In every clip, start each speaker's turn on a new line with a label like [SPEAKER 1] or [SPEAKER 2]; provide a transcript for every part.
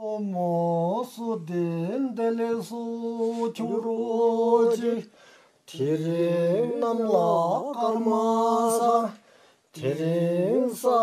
[SPEAKER 1] Omo su din deli su churu chi Tirin nam la karma sa Tirin sa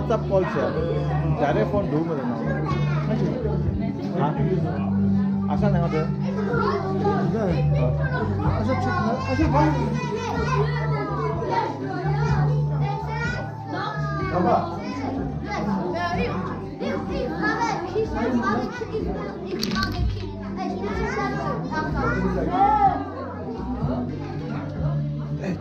[SPEAKER 2] WhatsApp call છે ત્યારે ફોન ઢૂ મળે હા આશા ના હતો Hey,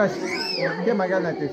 [SPEAKER 2] Lucas, ¿qué más ganaste?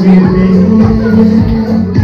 [SPEAKER 3] with me.